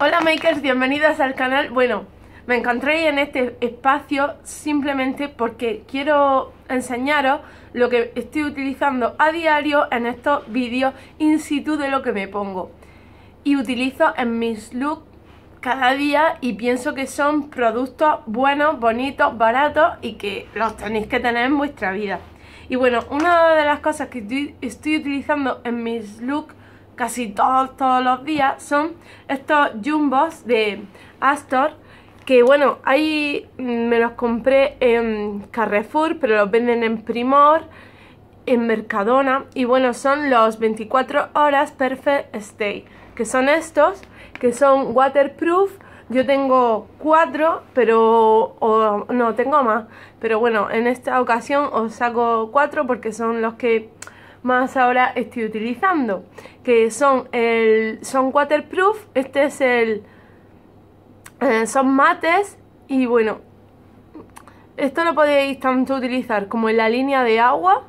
Hola makers, bienvenidos al canal. Bueno, me encontré en este espacio simplemente porque quiero enseñaros lo que estoy utilizando a diario en estos vídeos in situ de lo que me pongo. Y utilizo en mis looks cada día y pienso que son productos buenos, bonitos, baratos y que los tenéis que tener en vuestra vida. Y bueno, una de las cosas que estoy utilizando en mis looks casi todos, todos los días son estos jumbos de Astor que bueno, ahí me los compré en Carrefour, pero los venden en Primor, en Mercadona y bueno, son los 24 horas Perfect Stay, que son estos, que son waterproof. Yo tengo cuatro, pero no, tengo más, pero bueno, en esta ocasión os saco cuatro porque son los que más ahora estoy utilizando, que son el son waterproof, este es el eh, son mates y bueno, esto lo podéis tanto utilizar como en la línea de agua,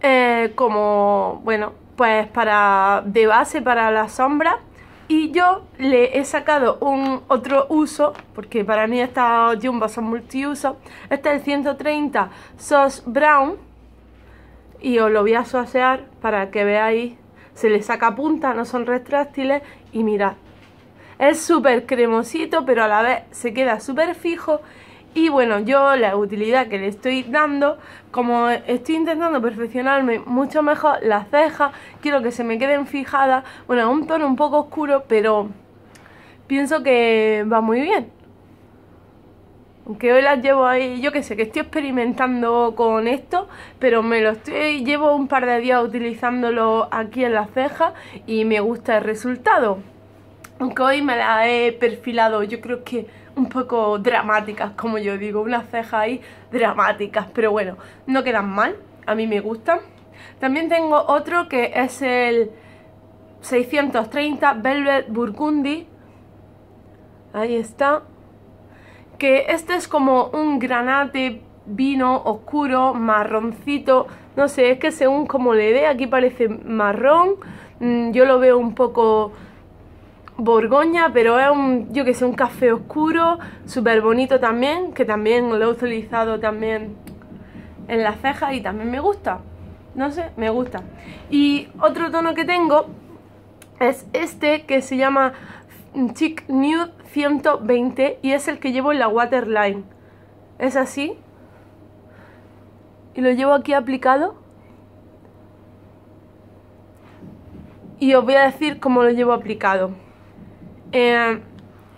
eh, como bueno, pues para de base para la sombra y yo le he sacado un otro uso, porque para mí estas jumbos son multiuso. Este es el 130 Sauce Brown y os lo voy a suasear para que veáis, se le saca punta, no son retráctiles y mirad, es súper cremosito pero a la vez se queda súper fijo. Y bueno, yo la utilidad que le estoy dando, como estoy intentando perfeccionarme mucho mejor las cejas, quiero que se me queden fijadas, bueno, un tono un poco oscuro, pero pienso que va muy bien. Aunque hoy las llevo ahí, yo que sé, que estoy experimentando con esto, pero me lo estoy, llevo un par de días utilizándolo aquí en las cejas y me gusta el resultado. Aunque hoy me las he perfilado, yo creo que un poco dramáticas, como yo digo, unas cejas ahí dramáticas, pero bueno, no quedan mal, a mí me gustan. También tengo otro que es el 630 Velvet Burgundy, ahí está, que este es como un granate vino oscuro, marroncito, no sé, es que según como le dé, aquí parece marrón, mm, yo lo veo un poco borgoña, pero es un, yo que sé, un café oscuro, súper bonito también, que también lo he utilizado también en las cejas y también me gusta, no sé, me gusta. Y otro tono que tengo es este que se llama Chic Nude 120 y es el que llevo en la waterline. Es así. Y lo llevo aquí aplicado. Y os voy a decir cómo lo llevo aplicado. Eh,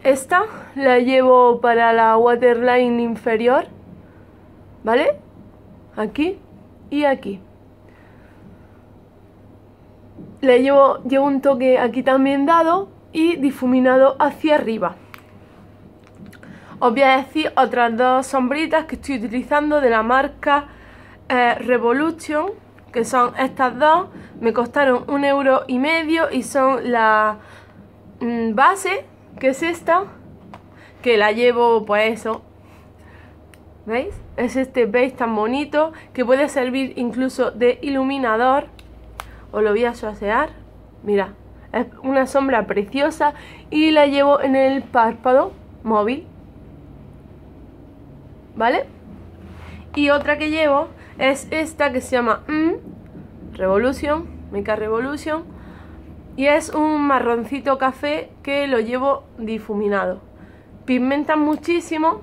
esta la llevo para la waterline inferior. ¿Vale? Aquí y aquí. Le llevo, llevo un toque aquí también dado y difuminado hacia arriba. Os voy a decir otras dos sombritas que estoy utilizando de la marca eh, Revolution, que son estas dos. Me costaron un euro y medio y son la mm, base, que es esta, que la llevo pues eso. ¿Veis? Es este beige tan bonito que puede servir incluso de iluminador. Os lo voy a suasear. Mira, es una sombra preciosa y la llevo en el párpado móvil. ¿Vale? Y otra que llevo es esta que se llama mm, Revolution, Mica Revolution. Y es un marroncito café que lo llevo difuminado. Pigmentan muchísimo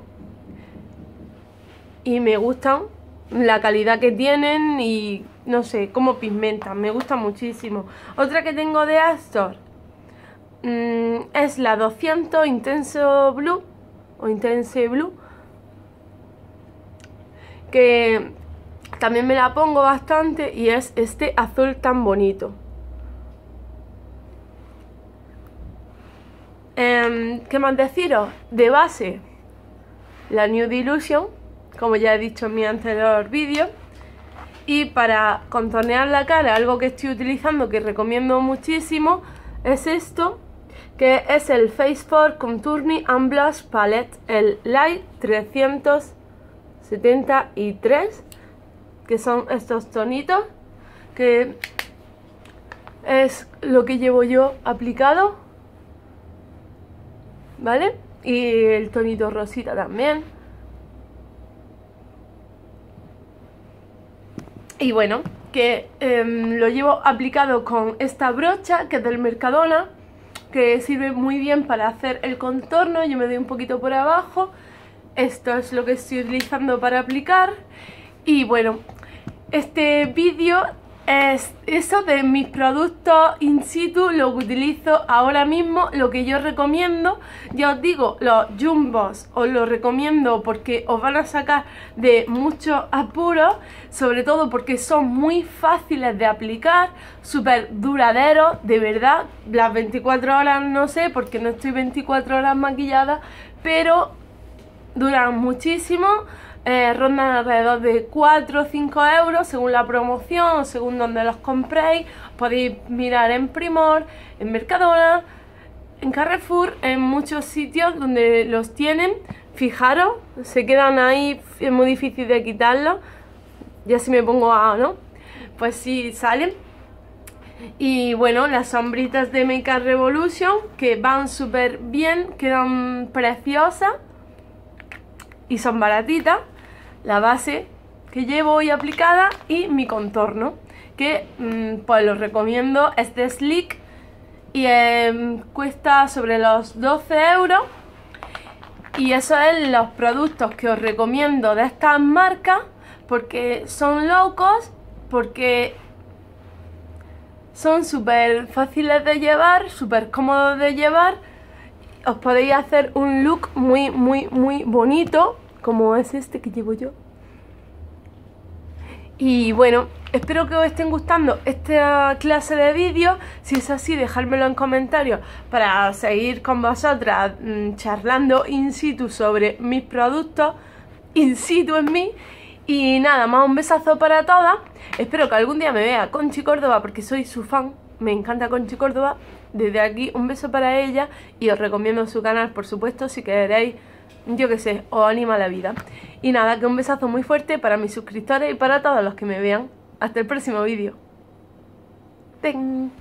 y me gustan la calidad que tienen y no sé, cómo pigmentan, me gusta muchísimo. Otra que tengo de Astor mm, es la 200 Intenso Blue o Intense Blue que también me la pongo bastante y es este azul tan bonito. Em, ¿Qué más deciros? De base, la New Delusion, como ya he dicho en mi anterior vídeo. Y para contornear la cara, algo que estoy utilizando que recomiendo muchísimo, es esto, que es el Face for Contouring and Blush Palette, el Light 373, que son estos tonitos, que es lo que llevo yo aplicado ¿vale? Y el tonito rosita también. Y bueno, que em, lo llevo aplicado con esta brocha que es del Mercadona, que sirve muy bien para hacer el contorno. Yo me doy un poquito por abajo. Esto es lo que estoy utilizando para aplicar. Y bueno, este vídeo es eso de mis productos in situ, lo utilizo ahora mismo, lo que yo recomiendo. Ya os digo, los jumbos os los recomiendo porque os van a sacar de muchos apuros, sobre todo porque son muy fáciles de aplicar, súper duraderos, de verdad. Las 24 horas no sé, porque no estoy 24 horas maquillada, pero duran muchísimo eh, rondan alrededor de 4 o 5 euros según la promoción, según donde los compréis. Podéis mirar en Primor, en Mercadona, en Carrefour, en muchos sitios donde los tienen. Fijaros, se quedan ahí, es muy difícil de quitarlos. Ya si me pongo a, ¿no? Pues sí, salen. Y bueno, las sombritas de Make Revolution que van súper bien, quedan preciosas y son baratitas. La base que llevo hoy aplicada y mi contorno, que mm, pues lo recomiendo, es de Slick y em, cuesta sobre los 12 euros. Y eso es los productos que os recomiendo de estas marcas porque son locos, porque son súper fáciles de llevar, súper cómodos de llevar. Os podéis hacer un look muy, muy, muy bonito, como es este que llevo yo. Y bueno, espero que os estén gustando esta clase de vídeos. Si es así, dejármelo en comentarios para seguir con vosotras mm, charlando in situ sobre mis productos, in situ en mí. Y nada, más un besazo para todas. Espero que algún día me vea Conchi Córdoba porque soy su fan. Me encanta Conchi Córdoba. Desde aquí un beso para ella y os recomiendo su canal, por supuesto, si queréis, yo que sé, os anima la vida. Y nada, que un besazo muy fuerte para mis suscriptores y para todos los que me vean. Hasta el próximo vídeo. ¡Ten!